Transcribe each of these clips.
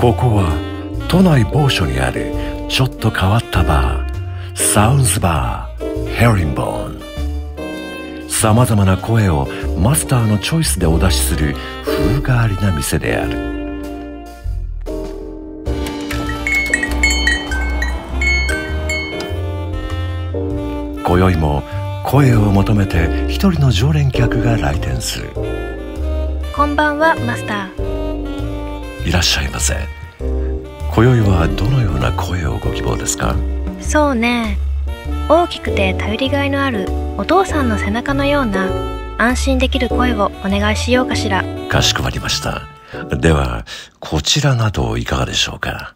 ここは都内某所にあるちょっと変わったバーサウンズバーヘリンボーンさまざまな声をマスターのチョイスでお出しする風変わりな店である。今宵も声を求めて一人の常連客が来店する。こんばんはマスター。いらっしゃいませ。今宵はどのような声をご希望ですか？そうね。大きくて頼りがいのあるお父さんの背中のような安心できる声をお願いしようかしら。かしこまりました。ではこちらなどいかがでしょうか？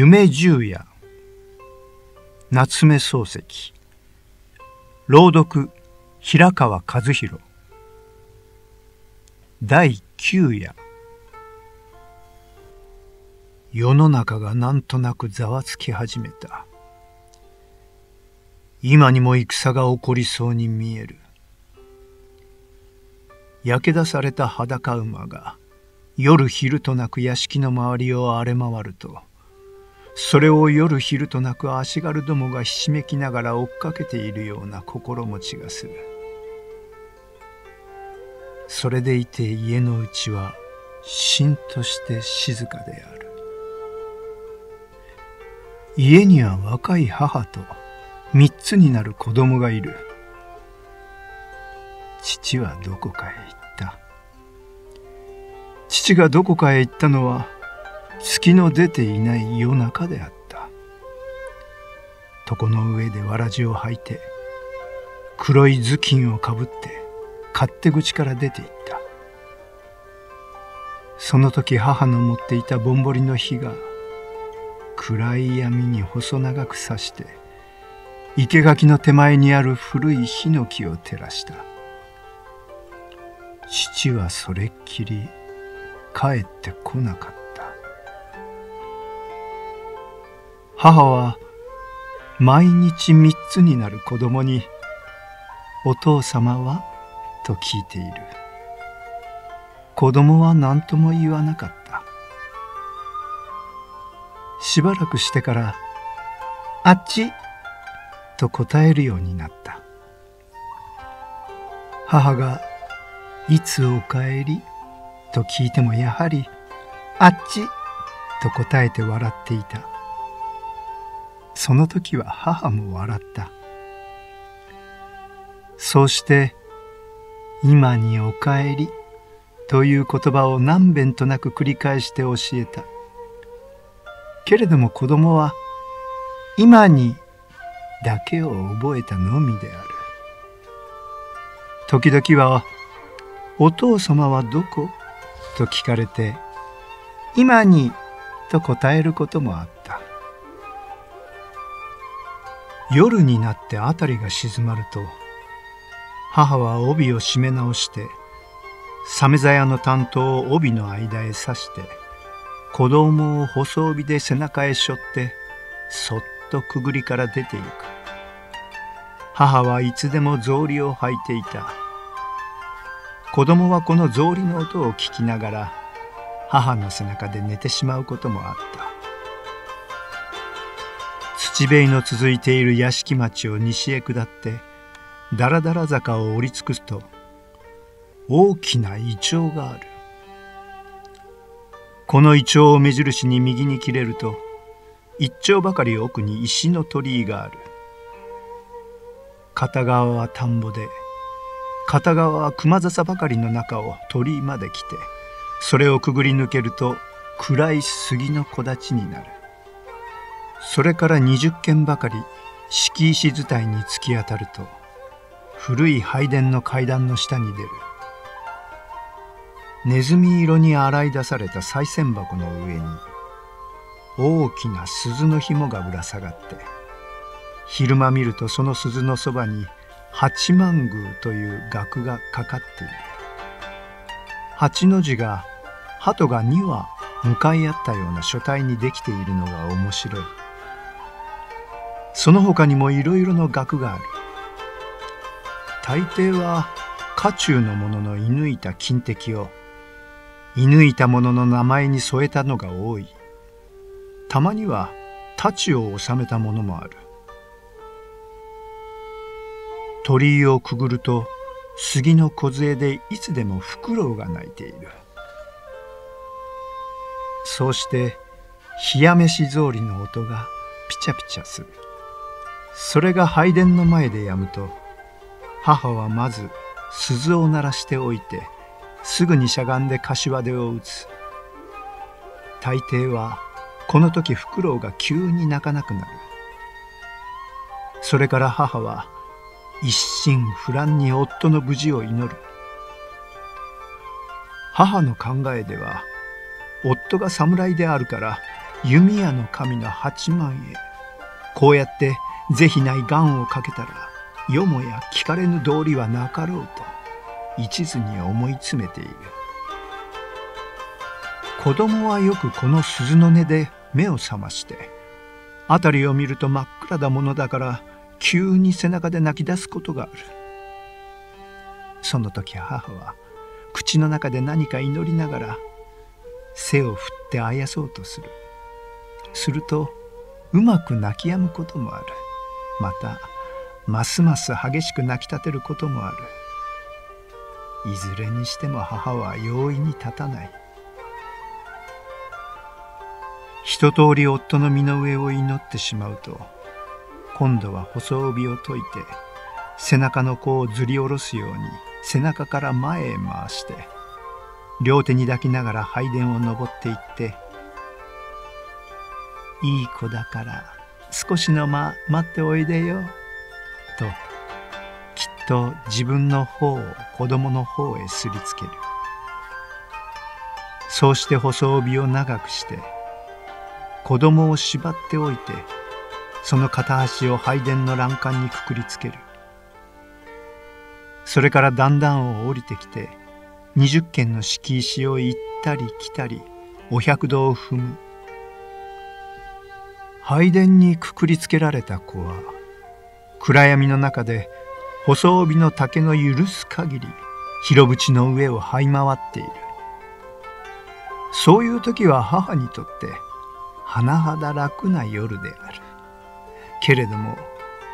夢十夜。夏目漱石。朗読平川和弘。第九夜。世の中がなんとなくざわつき始めた。今にも戦が起こりそうに見える。焼け出された裸馬が夜昼となく屋敷の周りを荒れ回るとそれを夜昼となく足軽どもがひしめきながら追っかけているような心持ちがする。それでいて家のうちはしんとして静かである。家には若い母と三つになる子供がいる。父はどこかへ行った。父がどこかへ行ったのは月の出ていない夜中であった。床の上でわらじを履いて黒い頭巾をかぶって勝手口から出て行った。その時母の持っていたぼんぼりの火が暗い闇に細長くさして生垣の手前にある古いヒノキを照らした。父はそれっきり帰ってこなかった。母は毎日三つになる子供に「お父様は?」と聞いている子供は何とも言わなかったしばらくしてから「あっち!」と答えるようになった母が「いつお帰り?」と聞いてもやはり「あっち!」と答えて笑っていたその時は母も笑った。そうして「今にお帰り」という言葉を何遍となく繰り返して教えた。けれども子供は「今に」だけを覚えたのみである。時々は「お父様はどこ?」と聞かれて「今に」と答えることもあった。夜になって辺りが静まると母は帯を締め直して鮫座屋の担当を帯の間へ刺して子供を細帯で背中へ背負ってそっとくぐりから出ていく。母はいつでも草履を履いていた。子供はこの草履の音を聞きながら母の背中で寝てしまうこともあった。土塀の続いている屋敷町を西へ下ってだらだら坂を降り尽くすと大きなイチョウがある。このイチョウを目印に右に切れると一丁ばかり奥に石の鳥居がある。片側は田んぼで片側は熊笹ばかりの中を鳥居まで来てそれをくぐり抜けると暗い杉の木立になる。それから20軒ばかり敷石伝いに突き当たると古い拝殿の階段の下に出る。ネズミ色に洗い出された賽銭箱の上に大きな鈴の紐がぶら下がって昼間見るとその鈴のそばに八幡宮という額がかかっている。八の字が鳩が2羽向かい合ったような書体にできているのが面白い。その他にもいろいろの学がある。大抵は家中の者の射抜いた金敵を射抜いた者の名前に添えたのが多い。たまには太刀を収めたものもある。鳥居をくぐると杉の梢でいつでもフクロウが鳴いている。そうして冷や飯草履の音がピチャピチャする。それが拝殿の前でやむと母はまず鈴を鳴らしておいてすぐにしゃがんで柏手を打つ。大抵はこの時フクロウが急に泣かなくなる。それから母は一心不乱に夫の無事を祈る。母の考えでは夫が侍であるから弓矢の神の八幡へ。こうやって是非ない願をかけたらよもや聞かれぬ道理はなかろうと一途に思い詰めている。子供はよくこの鈴の音で目を覚まして辺りを見ると真っ暗だものだから急に背中で泣き出すことがある。その時母は口の中で何か祈りながら背を振ってあやそうとする。するとうまく泣き止むこともある。またますます激しく泣き立てることもある。いずれにしても母は容易に立たない。一通り夫の身の上を祈ってしまうと今度は細帯を解いて背中の子をずり下ろすように背中から前へ回して両手に抱きながら拝殿を登っていって「いい子だから少しの間待っておいでよ」ときっと自分の方を子供の方へすりつける。そうして細帯を長くして子供を縛っておいてその片足を拝殿の欄干にくくりつける。それからだんだんを降りてきて二十軒の敷石を行ったり来たりお百度を踏む。拝殿にくくりつけられた子は暗闇の中で細帯の竹の許す限り広縁の上を這い回っている。そういう時は母にとって甚だ楽な夜である。けれども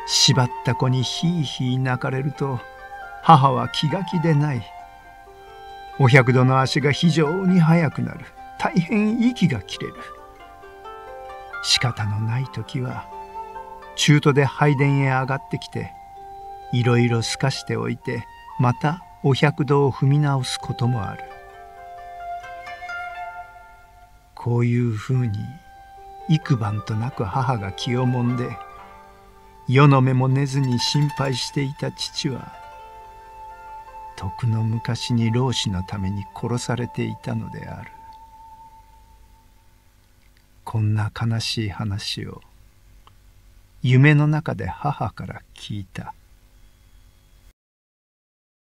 縛った子にひいひい泣かれると母は気が気でない。お百度の足が非常に速くなる。大変息が切れる。仕方のない時は中途で拝殿へ上がってきていろいろ透かしておいてまたお百度を踏み直すこともある。こういうふうに幾晩となく母が気をもんで世の目も寝ずに心配していた父は徳の昔に老子のために殺されていたのである。こんな悲しい話を夢の中で母から聞いた「